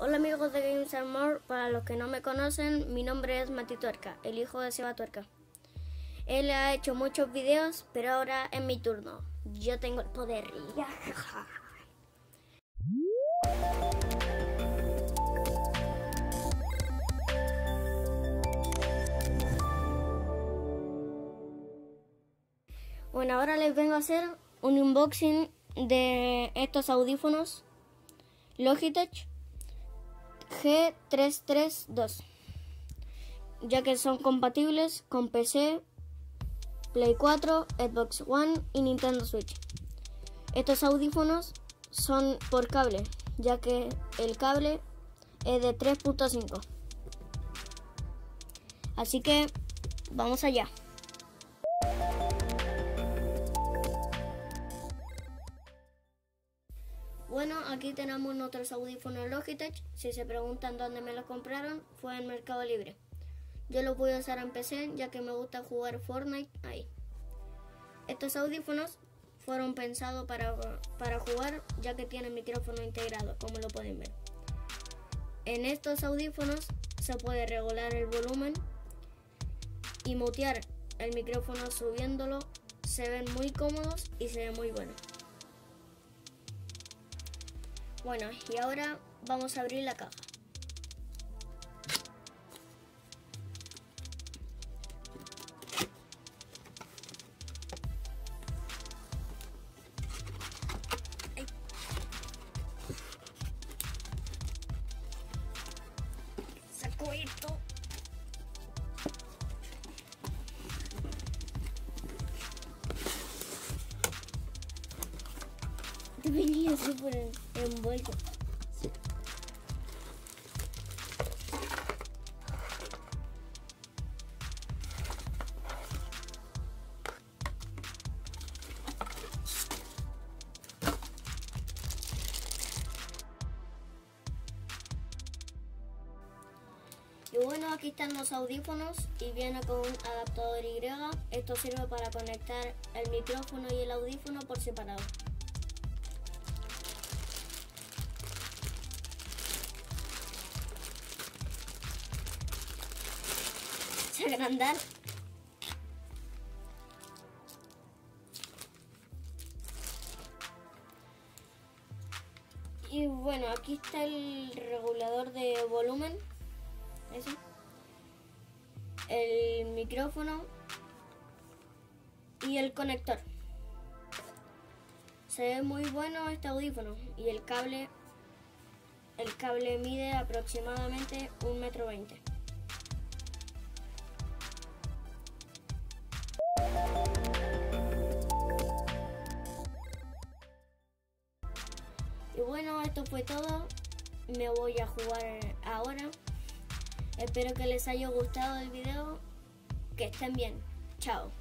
Hola amigos de Games and More, para los que no me conocen, mi nombre es Mati Tuerca, el hijo de Seba Tuerca. Él ha hecho muchos videos, pero ahora es mi turno. Yo tengo el poder. Bueno, ahora les vengo a hacer un unboxing de estos audífonos Logitech G332, ya que son compatibles con PC, Play 4, Xbox One y Nintendo Switch. Estos audífonos son por cable, ya que el cable es de 3.5. Así que vamos allá. Bueno, aquí tenemos nuestros audífonos Logitech. Si se preguntan dónde me los compraron, fue en Mercado Libre. Yo los voy a usar en PC ya que me gusta jugar Fortnite ahí. Estos audífonos fueron pensados para, para jugar ya que tienen micrófono integrado, como lo pueden ver. En estos audífonos se puede regular el volumen y mutear el micrófono subiéndolo. Se ven muy cómodos y se ven muy buenos. Bueno, y ahora vamos a abrir la caja. Saco esto. Por el envuelto. Y bueno, aquí están los audífonos y viene con un adaptador Y. Esto sirve para conectar el micrófono y el audífono por separado. Se agrandan. Y bueno, aquí está el regulador de volumen. Ese. El micrófono. Y el conector. Se ve muy bueno este audífono. Y el cable. El cable mide aproximadamente un metro veinte. Y bueno, esto fue todo. Me voy a jugar ahora. Espero que les haya gustado el video. Que estén bien. Chao.